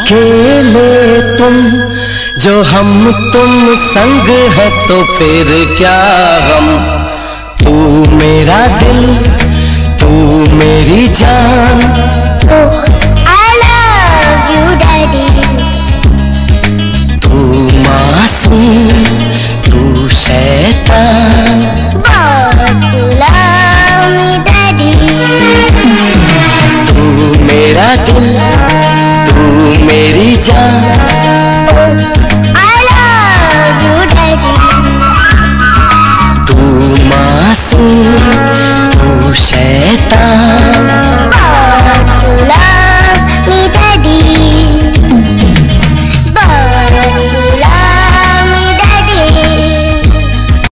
अकेले तुम जो हम तुम संग है तो फिर क्या हम तू मेरा दिल तू मेरी जान Daddy. तू मासूम तू शैतान. तू मेरा दिल तू मेरी जान